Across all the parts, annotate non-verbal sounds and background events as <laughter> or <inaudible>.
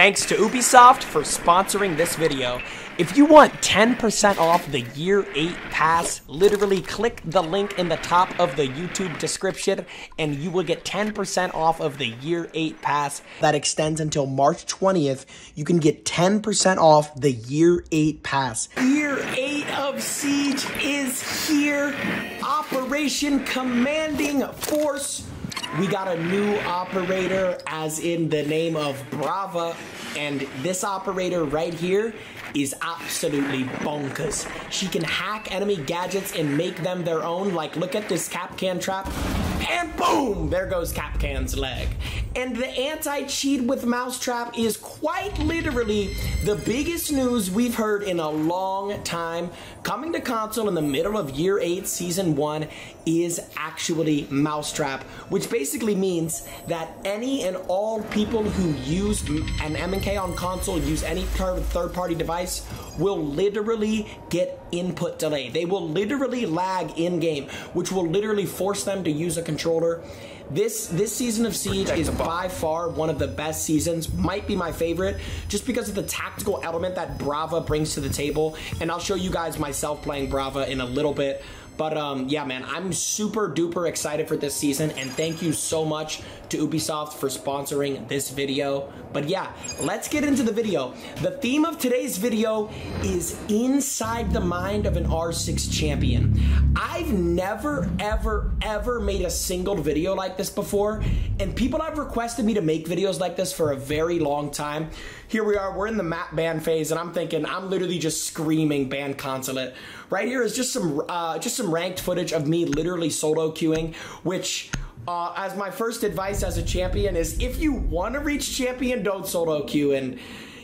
Thanks to Ubisoft for sponsoring this video. If you want 10% off the Year 8 Pass, literally click the link in the top of the YouTube description and you will get 10% off of the Year 8 Pass that extends until March 20th. You can get 10% off the Year 8 Pass. Year 8 of Siege is here. Operation Commanding Force. We got a new operator, as in the name of Brava, and this operator right here is absolutely bonkers. She can hack enemy gadgets and make them their own. Like, look at this Kapkan trap. And boom! There goes Kapkan's leg. And the anti-cheat with Mousetrap is quite literally the biggest news we've heard in a long time. Coming to console in the middle of Year 8 Season 1 is actually Mousetrap, which basically means that any and all people who use an MK on console, use any third-party device, will literally get input delay. They will literally lag in-game, which will literally force them to use a controller. This this season of Siege is by far one of the best seasons, might be my favorite, just because of the tactical element that Brava brings to the table. And I'll show you guys myself playing Brava in a little bit. But um, yeah, man, I'm super duper excited for this season, and thank you so much to Ubisoft for sponsoring this video. But yeah, let's get into the video. The theme of today's video is inside the mind of an R6 champion. I've never, ever, ever made a single video like this before, and people have requested me to make videos like this for a very long time. Here we are, we're in the map ban phase, and I'm thinking, I'm literally just screaming ban consulate. Right here is just some uh, just some ranked footage of me literally solo queuing, which uh, as my first advice as a champion is if you want to reach champion, don't solo queue. And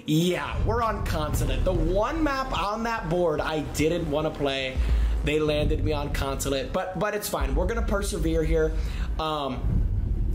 yeah, we're on consulate. The one map on that board I didn't want to play. They landed me on consulate, but but it's fine. We're gonna persevere here. Um,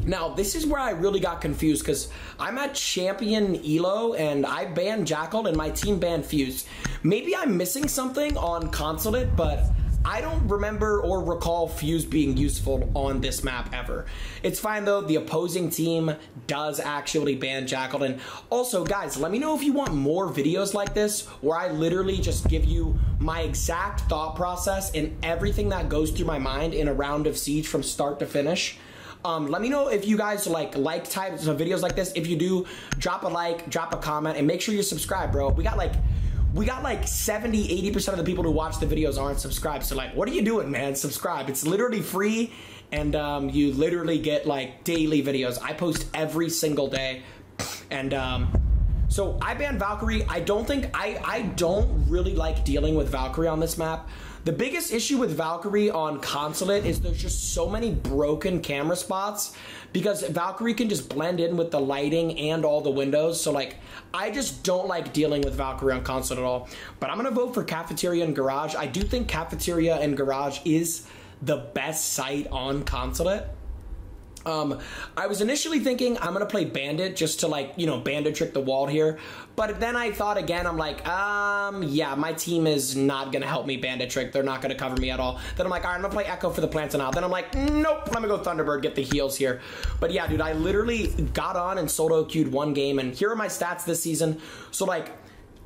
now, this is where I really got confused because I'm at champion Elo and I banned Jackal and my team banned Fuse. Maybe I'm missing something on Consulate, but I don't remember or recall Fuse being useful on this map ever. It's fine though, the opposing team does actually ban Jackal. And also, guys, let me know if you want more videos like this where I literally just give you my exact thought process and everything that goes through my mind in a round of Siege from start to finish. Um, let me know if you guys like like types of videos like this. If you do, drop a like, drop a comment, and make sure you subscribe, bro. We got like we got like 70 80% of the people who watch the videos aren't subscribed. So like what are you doing man? Subscribe. It's literally free and um, you literally get like daily videos. I post every single day and um, so i banned valkyrie i don't think i i don't really like dealing with valkyrie on this map the biggest issue with Valkyrie on Consulate is there's just so many broken camera spots because Valkyrie can just blend in with the lighting and all the windows. So like, I just don't like dealing with Valkyrie on Consulate at all. But I'm gonna vote for Cafeteria and Garage. I do think Cafeteria and Garage is the best site on Consulate. Um, I was initially thinking I'm gonna play Bandit just to like you know Bandit trick the wall here, but then I thought again I'm like um yeah my team is not gonna help me Bandit trick they're not gonna cover me at all. Then I'm like alright I'm gonna play Echo for the plants now. Then I'm like nope let me go Thunderbird get the heals here. But yeah dude I literally got on and solo queued one game and here are my stats this season. So like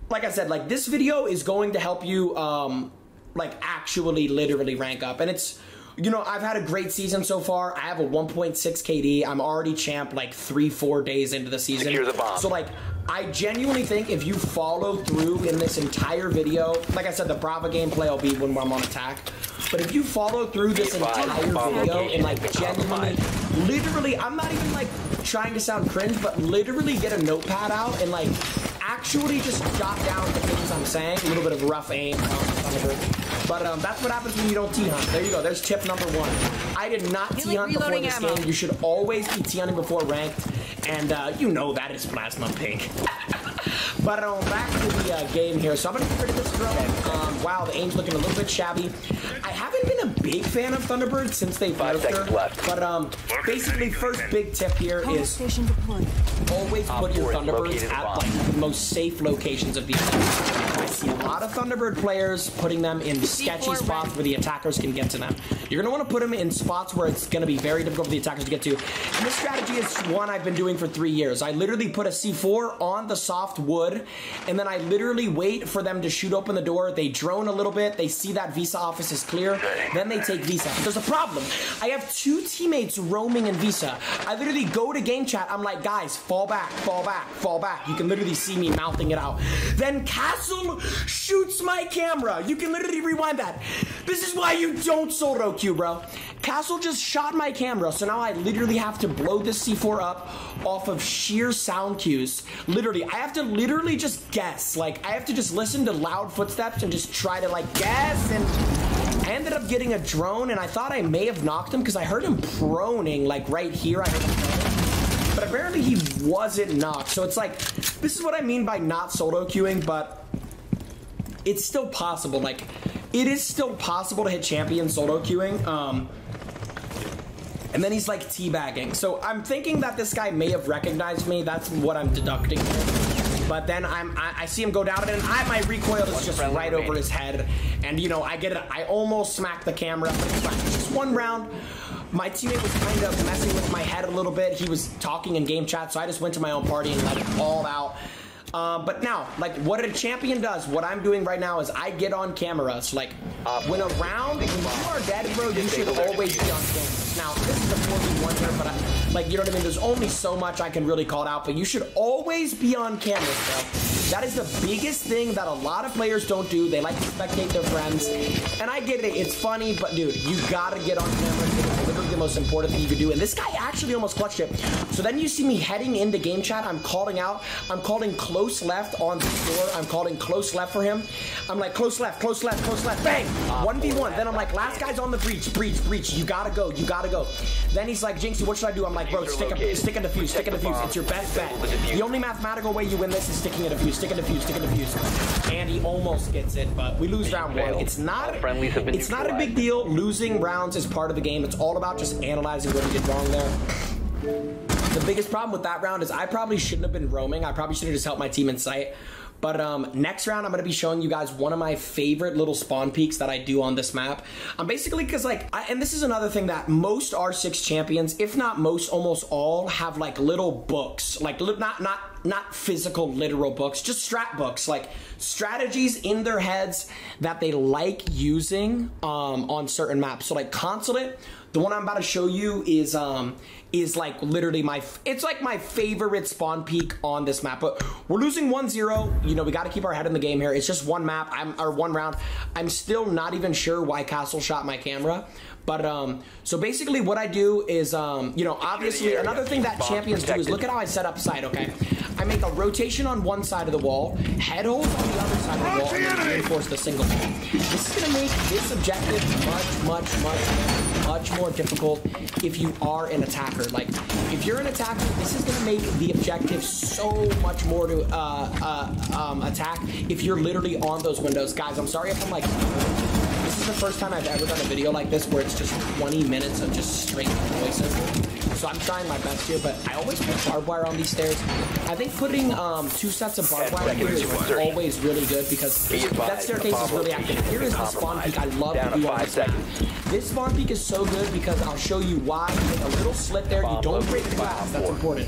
like I said like this video is going to help you um like actually literally rank up and it's you know, I've had a great season so far. I have a 1.6 KD. I'm already champ like three, four days into the season. Secure the bomb. So like, I genuinely think if you follow through in this entire video, like I said, the Brava gameplay will be when I'm on attack. But if you follow through this entire video and like genuinely, literally, I'm not even like trying to sound cringe, but literally get a notepad out and like actually just jot down the things I'm saying. A little bit of rough aim. Oh, But um, that's what happens when you don't T-hunt. There you go. There's tip number one. I did not T-hunt before this ammo. game. You should always be T-hunting before ranked. And uh, you know that is Plasma Pink. <laughs> but um, back to the uh, game here. So I'm going to get rid of this drone. Um, wow, the aim's looking a little bit shabby. I haven't been a big fan of Thunderbird since they Five nerfed her. left. But um, basically, first big tip here is always put your Thunderbirds at like the most safe locations of the attack. I see a lot of Thunderbird players putting them in sketchy spots where the attackers can get to them. You're gonna want to put them in spots where it's gonna be very difficult for the attackers to get to. And this strategy is one I've been doing for three years. I literally put a C4 on the soft wood, and then I literally wait for them to shoot open the door. They drone a little bit. They see that Visa office is clear. Then they take Visa. But there's a problem. I have two teammates roaming in Visa. I literally go to game chat. I'm like, guys, fall back, fall back, fall back. You can literally see me mouthing it out. Then Castle shoots my camera. You can literally rewind that. This is why you don't solo queue, bro. Castle just shot my camera, so now I literally have to blow this C4 up off of sheer sound cues. Literally, I have to literally just guess. Like, I have to just listen to loud footsteps and just try to, like, guess and I ended up getting a drone, and I thought I may have knocked him because I heard him proning, like right here. I heard him. But apparently he wasn't knocked. So it's like, this is what I mean by not solo queuing, but it's still possible. Like, it is still possible to hit champion solo queuing. Um, and then he's like teabagging. So I'm thinking that this guy may have recognized me. That's what I'm deducting. But then I'm I, I see him go down and I, my recoil is just right over his head. And you know, I get it. I almost smack the camera, but it's fine. Just one round. My teammate was kind of messing with my head a little bit. He was talking in game chat, so I just went to my own party and let it all out. Um, but now, like what a champion does, what I'm doing right now is I get on cameras. Like when a round, when you are dead, bro, you should always be on camera. Now, this is a 4v1 here, but I, like, you know what I mean? There's only so much I can really call it out, but you should always be on camera, bro. That is the biggest thing that a lot of players don't do. They like to spectate their friends. And I get it, it's funny, but dude, you gotta get on camera. It's literally the most important thing you can do. And this guy actually almost clutched it. So then you see me heading into game chat. I'm calling out. I'm calling close left on the floor. I'm calling close left for him. I'm like, close left, close left, close left. Bang! Ah, 1v1. Then I'm like, last guy's on the breach, breach, breach. You gotta go. You gotta go. Then he's like, Jynxzi, what should I do? I'm like, bro, stick a, stick a defuse, stick a defuse. It's your best bet. The only mathematical way you win this is sticking a defuse, stick a defuse, stick a defuse. And he almost gets it, but we lose round one. It's not, it's not a big deal. Losing rounds is part of the game. It's all about just analyzing what he did wrong there. The biggest problem with that round is I probably shouldn't have been roaming. I probably should have just helped my team in sight. But um, next round, I'm to be showing you guys one of my favorite little spawn peeks that I do on this map. I'm basically, because like, I, and this is another thing that most R6 champions, if not most, almost all, have like little books. Like, not, not, not physical, literal books, just strat books. Like, strategies in their heads that they like using um, on certain maps. So like Consulate, the one I'm about to show you is um is like literally my it's like my favorite spawn peek on this map. But we're losing 1-0. You know, we got to keep our head in the game here. It's just one map. I'm or one round. I'm still not even sure why Castle shot my camera. But um, so basically, what I do is, um, you know, obviously, another thing that champions do is look at how I set up side. Okay, I make a rotation on one side of the wall, head holes on the other side of the wall, and then reinforce the single wall. This is gonna make this objective much, much, much, much more difficult if you are an attacker. Like, if you're an attacker, this is gonna make the objective so much more to uh, uh, um, attack if you're literally on those windows. Guys, I'm sorry if I'm like this is the first time I've ever done a video like this where it's just 20 minutes of just straight voices. So I'm trying my best here, but I always put barbed wire on these stairs. I think putting um, two sets of barbed wire here is always really good because that staircase is really active. Here is the spawn peek I love to do on this map. This spawn peek is so good because I'll show you why. You make a little slit there, you don't break the glass, that's important.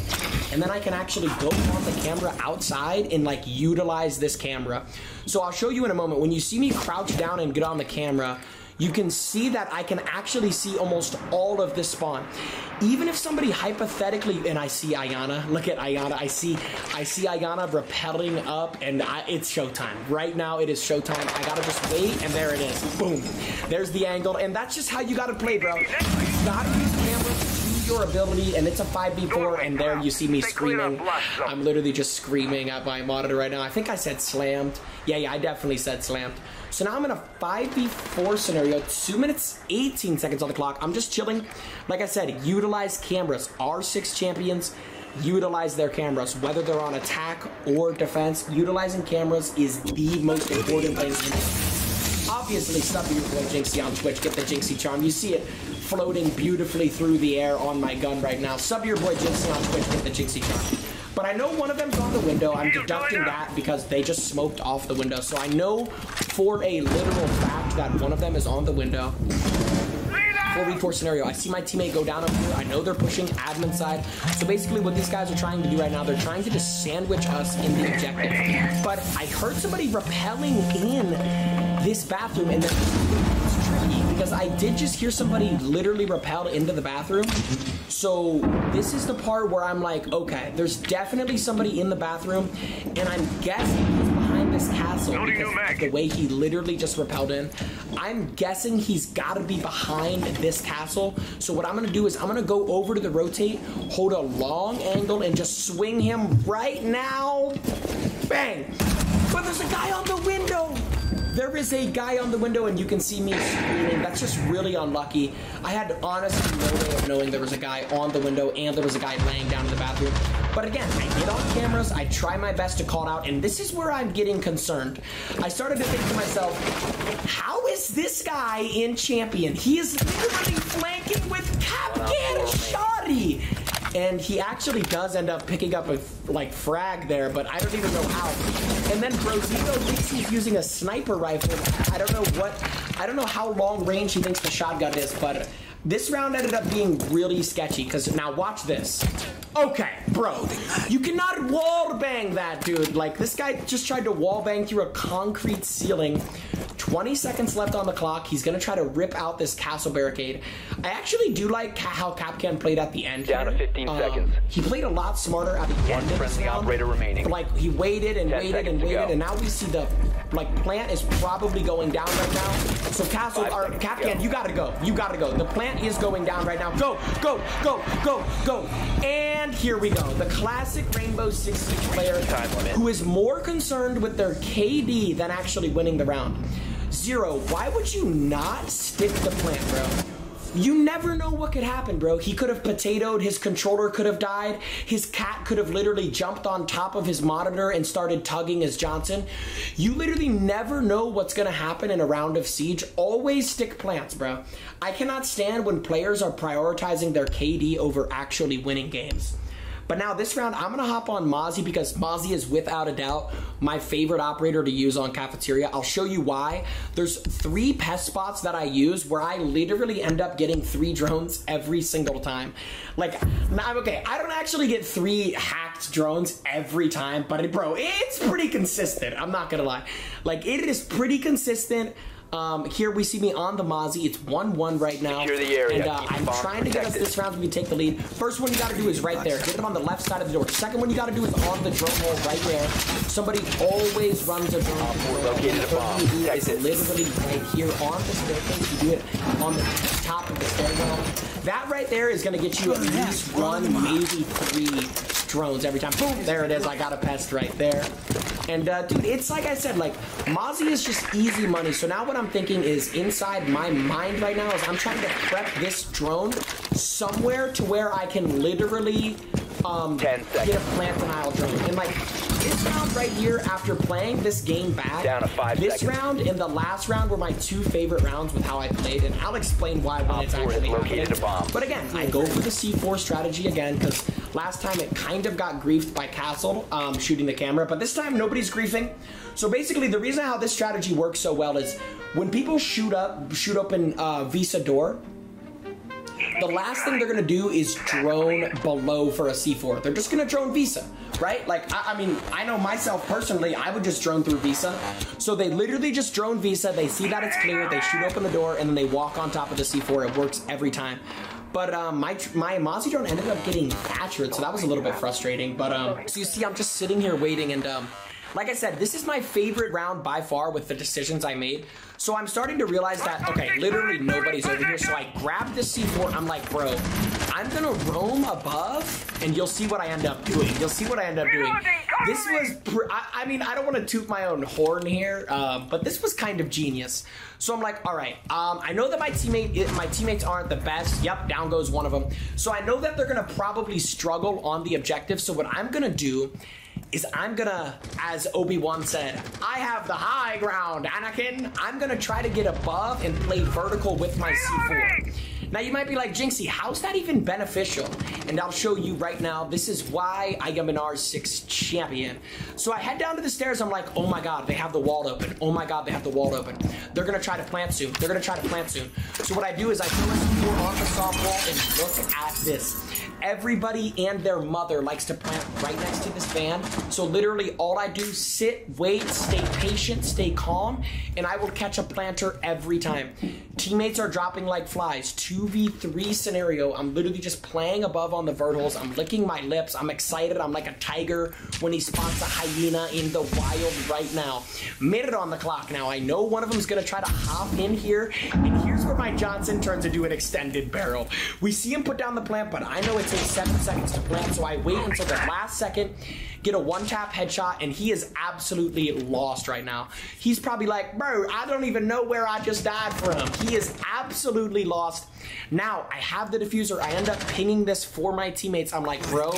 And then I can actually go on the camera outside and like utilize this camera. So I'll show you in a moment. When you see me crouch down and get on the camera, you can see that I can actually see almost all of this spawn. Even if somebody hypothetically, and I see Iana, look at Iana, I see, I see Iana repelling up and I, it's showtime. Right now it is showtime. I gotta just wait and there it is. Boom. There's the angle and that's just how you gotta play, bro. You gotta use your ability, and it's a 5v4, and there you see me screaming. I'm literally just screaming at my monitor right now. I think I said slammed. Yeah, yeah, I definitely said slammed. So now I'm in a 5v4 scenario, 2 minutes 18 seconds on the clock. I'm just chilling. Like I said, utilize cameras. R6 champions utilize their cameras, whether they're on attack or defense. Utilizing cameras is the most important thing. Obviously, sub your boy Jynxzi on Twitch. Get the Jynxzi charm. You see it floating beautifully through the air on my gun right now. Sub your boy Jynxzi on Twitch. Get the Jynxzi charm. But I know one of them's on the window. I'm deducting that because they just smoked off the window. So I know for a literal fact that one of them is on the window. 4v4 scenario. I see my teammate go down up here. I know they're pushing admin side. So basically what these guys are trying to do right now, they're trying to just sandwich us in the objective. But I heard somebody rappelling in this bathroom and then because I did just hear somebody literally rappel into the bathroom. So this is the part where I'm like, okay, there's definitely somebody in the bathroom and I'm guessing he's behind this castle because the way he literally just rappelled in. I'm guessing he's got to be behind this castle. So what I'm going to do is I'm going to go over to the rotate, hold a long angle, and just swing him right now. Bang! But there's a guy on the window. There is a guy on the window, and you can see me screaming. That's just really unlucky. I had honestly no way of knowing there was a guy on the window and there was a guy laying down in the bathroom. But again, I get on cameras, I try my best to call it out, and this is where I'm getting concerned. I started to think to myself, how is this guy in champion? He is literally flanking with Kapkan oh, Shoddy and he actually does end up picking up a like frag there, but I don't even know how. And then Brozito thinks he's using a sniper rifle. I don't know what, I don't know how long range he thinks the shotgun is, but this round ended up being really sketchy. Because now watch this. Okay, bro, you cannot wall bang that dude. Like this guy just tried to wall bang through a concrete ceiling 20 seconds left on the clock. He's going to try to rip out this castle barricade. I actually do like how Kapkan played at the end. Down here. to 15 um, seconds. He played a lot smarter at the One end of friendly this round. operator remaining. Like he waited and waited and waited, and now we see the like plant is probably going down right now. So Castle Five or Kapkan, go. you gotta go. You gotta go. The plant is going down right now. Go, go, go, go, go. And here we go. The classic Rainbow Six player who is more concerned with their KD than actually winning the round. Zero, why would you not stick the plant, bro? You never know what could happen, bro. He could have potatoed, his controller could have died, his cat could have literally jumped on top of his monitor and started tugging as Johnson. You literally never know what's gonna happen in a round of Siege. Always stick plants, bro. I cannot stand when players are prioritizing their KD over actually winning games. But now this round, I'm gonna hop on Mozzie because Mozzie is without a doubt my favorite operator to use on cafeteria. I'll show you why. There's three pest spots that I use where I literally end up getting three drones every single time. Like, now, okay, I don't actually get three hacked drones every time, but bro, it's pretty consistent. I'm not gonna lie. Like, it is pretty consistent. Um, here we see me on the Mozzie. It's 1-1 right now. Secure the area. And uh, I'm trying to get us this round so we can take the lead. First one you gotta do is right there. Get them on the left side of the door. Second one you gotta do is on the drone hole right there. Somebody always runs a drone. Op to the four door. located a bomb. thing you do Protect is it. literally right here on the staircase. You do it on the top of the stairwell. That right there is gonna get you at least one, maybe three drones every time. Boom, there it is. I got a pest right there. And uh, dude, it's like I said, like Mozzie is just easy money. So now what I'm thinking is inside my mind right now is I'm trying to prep this drone somewhere to where I can literally um, Ten get a plant denial drone. And like this round right here, after playing this game back, Down to five this seconds. round and the last round were my two favorite rounds with how I played, and I'll explain why when Op it's actually located happening. a bomb. But again, I go for the C4 strategy again because last time it kind of got griefed by Castle um, shooting the camera, but this time nobody's griefing. So basically, the reason how this strategy works so well is when people shoot up, shoot open uh, Visa door. The last thing they're gonna do is drone below for a C4. They're just gonna drone Visa, right? Like, I, I mean, I know myself personally, I would just drone through Visa. So they literally just drone Visa, they see that it's clear, they shoot open the door, and then they walk on top of the C4. It works every time. But um, my my Mozzie drone ended up getting Thatchered, so that was a little bit frustrating. But um, so you see, I'm just sitting here waiting, and um, like I said, this is my favorite round by far with the decisions I made. So I'm starting to realize that okay, literally nobody's over here. So I grab the C4. I'm like, bro, I'm gonna roam above, and you'll see what I end up doing. You'll see what I end up doing. This was, I, I mean, I don't want to toot my own horn here, uh, but this was kind of genius. So I'm like, all right, um, I know that my teammate, my teammates aren't the best. Yep, down goes one of them. So I know that they're gonna probably struggle on the objective. So what I'm gonna do is I'm gonna, as Obi-Wan said, I have the high ground, Anakin. I'm gonna try to get above and play vertical with my C4. Now you might be like, Jynxzi, how's that even beneficial? And I'll show you right now. This is why I am an R6 champion. So I head down to the stairs. I'm like, oh my God, they have the wall open. Oh my God, they have the wall open. They're gonna try to plant soon. They're gonna try to plant soon. So what I do is I throw on the soft wall and look at this. Everybody and their mother likes to plant right next to this van. So literally all I do, sit, wait, stay patient, stay calm, and I will catch a planter every time. Teammates are dropping like flies. 2v3 scenario. I'm literally just playing above on the verticals. I'm licking my lips. I'm excited. I'm like a tiger when he spots a hyena in the wild right now. Minute on the clock now. I know one of them is going to try to hop in here. And here's where my Johnson turns into an extended barrel. We see him put down the plant, but I know it takes seven seconds to plant. So I wait until the last second, get a one tap headshot, and he is absolutely lost right now. He's probably like, bro, I don't even know where I just died from. He is absolutely lost. Now, I have the diffuser. I end up pinging this for my teammates. I'm like, bro,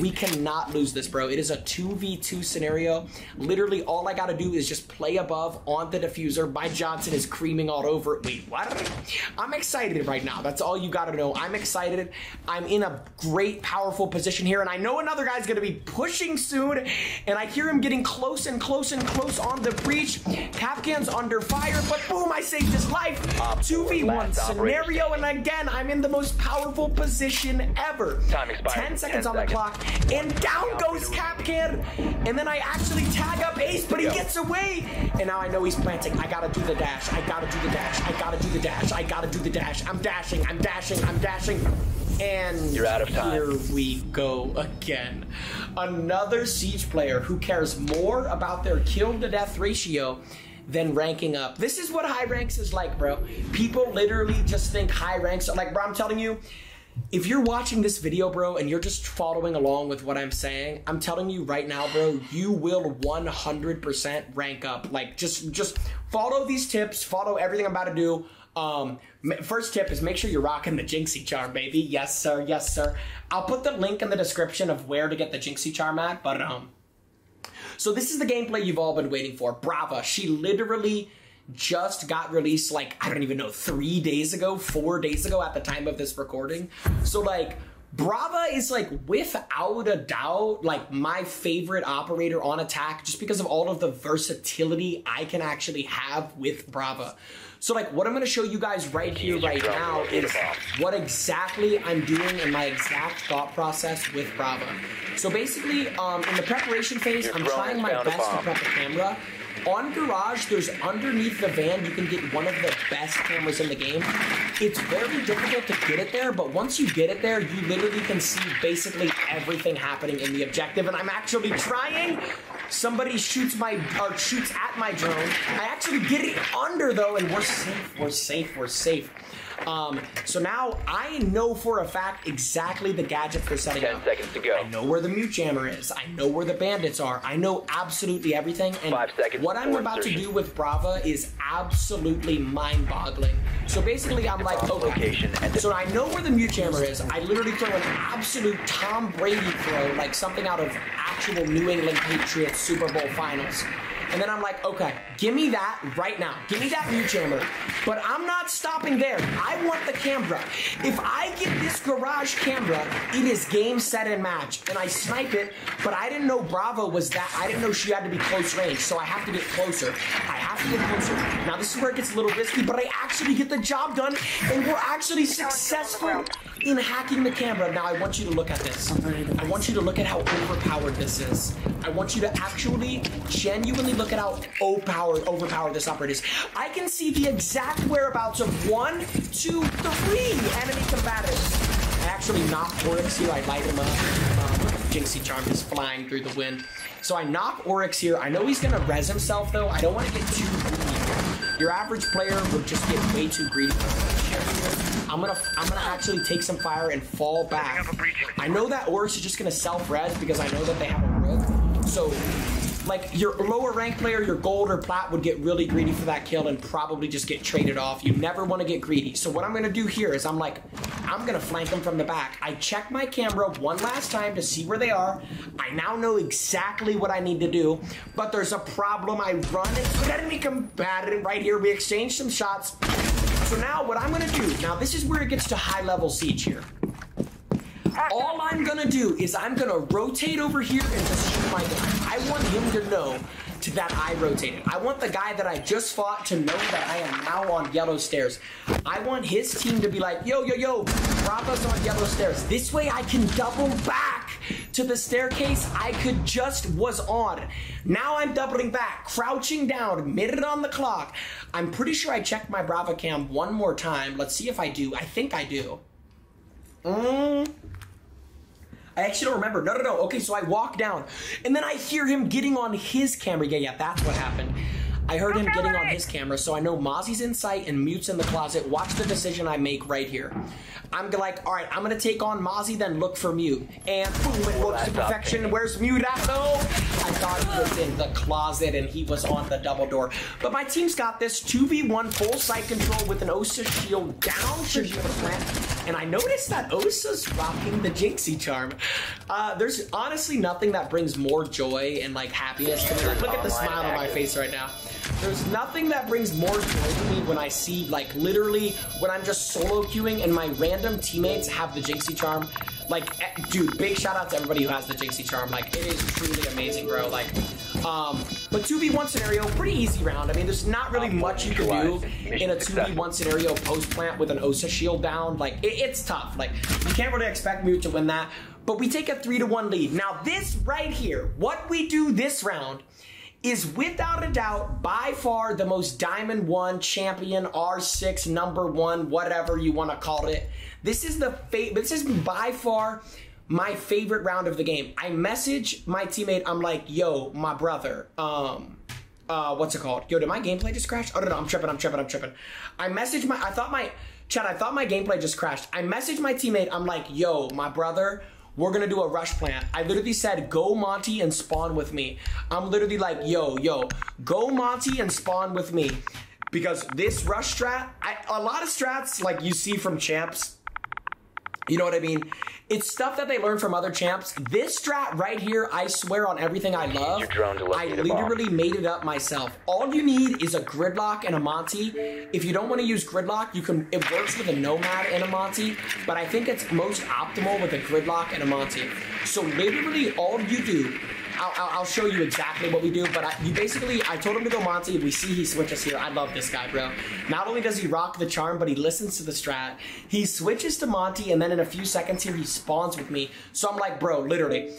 we cannot lose this, bro. It is a 2v2 scenario. Literally, all I got to do is just play above on the diffuser. My Johnson is creaming all over it. Wait, what? I'm excited right now. That's all you got to know. I'm excited. I'm in a great, powerful position here, and I know another guy's going to be pushing soon, and I hear him getting close and close and close on the breach. Kapkan's under fire, but boom, I saved his life. 2v1 scenario, and again, I'm in the most powerful position ever. Time expired. 10 seconds 10 on the clock, and down goes Kapkan, and then I actually tag up Ace, but he gets away, and now I know he's planting. I gotta do the dash. I gotta do the dash. I gotta do the dash. I gotta do the dash. I'm dashing. I'm dashing. I'm dashing. And You're out of time. here we go again. Another Siege player who cares more about their kill to death ratio than ranking up. This is what high ranks is like, bro. People literally just think high ranks are like, bro, I'm telling you, if you're watching this video, bro, and you're just following along with what I'm saying, I'm telling you right now, bro, you will 100% rank up. Like, just just follow these tips, follow everything I'm about to do. Um, first tip is make sure you're rocking the Jynxzi charm, baby. Yes, sir. Yes, sir. I'll put the link in the description of where to get the Jynxzi charm at, but um. So this is the gameplay you've all been waiting for. Brava. She literally just got released like I don't even know three days ago, four days ago at the time of this recording. So like. Brava is like without a doubt like my favorite operator on attack just because of all of the versatility I can actually have with Brava. So like what I'm going to show you guys right here right now to locate a is what exactly I'm doing and my exact thought process with Brava. So basically, um, in the preparation phase, I'm trying my best to prep a camera. On Garage, there's underneath the van, you can get one of the best cameras in the game. It's very difficult to get it there, but once you get it there, you literally can see basically everything happening in the objective. And I'm actually trying. Somebody shoots my or shoots at my drone. I actually get it under though, and we're safe. We're safe. We're safe. Um, so now I know for a fact exactly the gadgets they're setting 10 up. seconds to go. I know where the mute jammer is. I know where the bandits are. I know absolutely everything. And Five seconds what I'm about to do with Brava is absolutely mind-boggling. So basically, I'm like, okay. location and- So I know where the mute jammer is. I literally throw an absolute Tom Brady throw, like something out of actual New England Patriots Super Bowl Finals. And then I'm like, okay, give me that right now. Give me that mute chamber. But I'm not stopping there. I want the camera. If I get this garage camera, it is game, set, and match. And I snipe it, but I didn't know Bravo was that. I didn't know she had to be close range, so I have to get closer. I have to get closer. Now, this is where it gets a little risky, but I actually get the job done, and we're actually successful in hacking the camera. Now, I want you to look at this. I want you to look at how overpowered this is. I want you to actually genuinely look at how overpowered, overpowered this operator is. I can see the exact whereabouts of one, two, three enemy combatants. I actually knock Oryx here. I light him up. Um, Jynxzi Charm is flying through the wind. So I knock Oryx here. I know he's gonna res himself though. I don't want to get too greedy. Your average player would just get way too greedy. I'm gonna I'm gonna actually take some fire and fall back. I know that Oryx is just gonna self-res because I know that they have a rook. So like your lower rank player, your gold or plat would get really greedy for that kill and probably just get traded off. You never want to get greedy. So what I'm gonna do here is I'm like, I'm gonna flank them from the back. I check my camera one last time to see where they are. I now know exactly what I need to do, but there's a problem. I run into an enemy combatant right here. We exchange some shots. So now what I'm gonna do, now this is where it gets to high level siege here. All I'm gonna do is I'm gonna rotate over here and just shoot my guy. I want him to know that I rotated. I want the guy that I just fought to know that I am now on yellow stairs. I want his team to be like, yo, yo, yo, Bravo's on yellow stairs. This way I can double back to the staircase I could just was on. Now I'm doubling back, crouching down, minute on the clock. I'm pretty sure I checked my Bravo cam one more time. Let's see if I do. I think I do. Mm. I actually don't remember. No, no, no. Okay, so I walk down, and then I hear him getting on his camera. Yeah, yeah, that's what happened. I heard him getting on his camera, so I know Mozzie's in sight and Mute's in the closet. Watch the decision I make right here. I'm like, all right, I'm gonna take on Mozzie, then look for Mute. And boom, it works to perfection. Where's Mute at though? I thought he was in the closet and he was on the double door. But my team's got this 2v1 full sight control with an Osa shield down to the plant. And I noticed that Osa's rocking the Jynxzi charm. Uh, there's honestly nothing that brings more joy and like happiness to me. Like, look at the smile on my face right now. There's nothing that brings more joy to me when I see, like, literally when I'm just solo queuing and my random teammates have the Jynxzi charm. Like, eh, dude, big shout out to everybody who has the Jynxzi charm. Like, it is truly amazing, bro. Like, um, but 2v1 scenario, pretty easy round. I mean, there's not really much you can do in a <laughs> 2v1 scenario post plant with an Osa shield down. Like, it, it's tough. Like, you can't really expect Mute to win that. But we take a 3 to 1 lead. Now, this right here, what we do this round is without a doubt by far the most Diamond 1 champion R6 number 1 whatever you want to call it. This is the fa- this is by far my favorite round of the game. I message my teammate I'm like, "Yo, my brother, um uh what's it called? Yo, did my gameplay just crash? Oh no, no, I'm tripping, I'm tripping, I'm tripping. I messaged my I thought my Chad, I thought my gameplay just crashed. I messaged my teammate, I'm like, yo, my brother, we're gonna do a rush plant. I literally said, go Monty and spawn with me. I'm literally like, yo, yo, go Monty and spawn with me. Because this rush strat, I, a lot of strats like you see from champs, you know what I mean? It's stuff that they learn from other champs. This strat right here, I swear on everything I love, I literally made it up myself. All you need is a gridlock and a Monty. If you don't want to use gridlock, you can. It works with a Nomad and a Monty, but I think it's most optimal with a gridlock and a Monty. So literally, all you do I'll, I'll, show you exactly what we do, but I, you basically, I told him to go Monty. We see he switches here. I love this guy, bro. Not only does he rock the charm, but he listens to the strat. He switches to Monty, and then in a few seconds here, he spawns with me. So I'm like, bro, literally,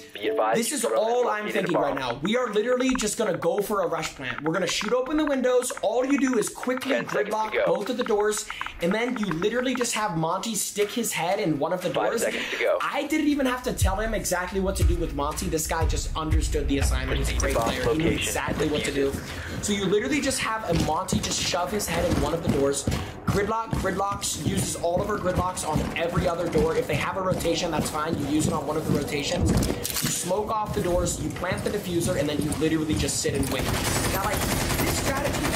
this is all I'm thinking right now. We are literally just gonna go for a rush plant. We're gonna shoot open the windows. All you do is quickly gridlock both of the doors, and then you literally just have Monty stick his head in one of the doors. I didn't even have to tell him exactly what to do with Monty. This guy just understood understood the assignment. He's a great player. He knew exactly what to do. So you literally just have a Monty just shove his head in one of the doors. Gridlock, Gridlocks uses all of her Gridlocks on every other door. If they have a rotation, that's fine. You use it on one of the rotations. You smoke off the doors, you plant the diffuser, and then you literally just sit and wait. Now, like, this strategy,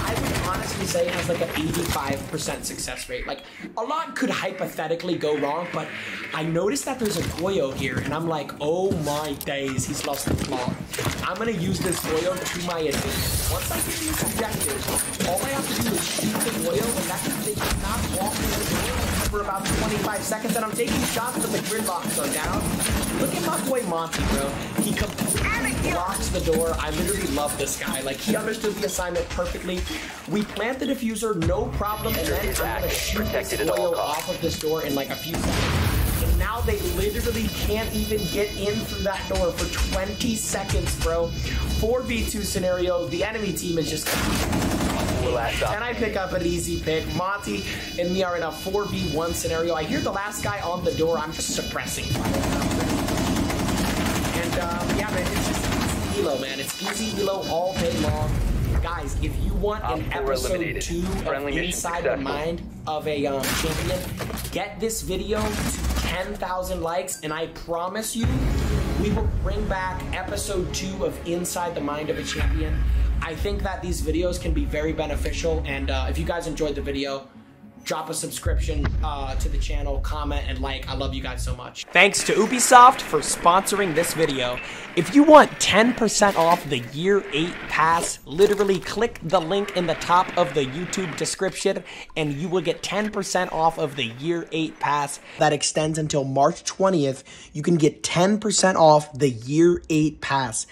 honestly say it has like an 85% success rate. Like, a lot could hypothetically go wrong, but I noticed that there's a Goyo here, and I'm like, oh my days, he's lost the plot. I'm gonna use this Goyo to my advantage. Once I get these objectives, all I have to do is shoot the Goyo, and that they cannot walk through the door for about 25 seconds, and I'm taking shots, but the gridlocks are down. Look at my boy Monty, bro. He completely blocks the door. I literally love this guy. Like, he understood the assignment perfectly. We plant the diffuser, no problem, and then I'm gonna shoot this Goyo off of this door in like a few seconds and now they literally can't even get in through that door for 20 seconds, bro. 4v2 scenario, the enemy team is just can I pick up an easy pick? Monty and me are in a 4v1 scenario. I hear the last guy on the door. I'm just suppressing And um, yeah, man, it's just easy elo, man. It's easy elo all day long. Guys, if you want an episode eliminated. two Friendly of Inside the Mind of a um, Champion, get this video to 10,000 likes, and I promise you, we will bring back episode two of Inside the Mind of a Champion. I think that these videos can be very beneficial, and uh, if you guys enjoyed the video, drop a subscription uh, to the channel, comment, and like. I love you guys so much. Thanks to Ubisoft for sponsoring this video. If you want 10% off the Year 8 Pass, literally click the link in the top of the YouTube description and you will get 10% off of the Year 8 Pass that extends until March 20th. You can get 10% off the Year 8 Pass.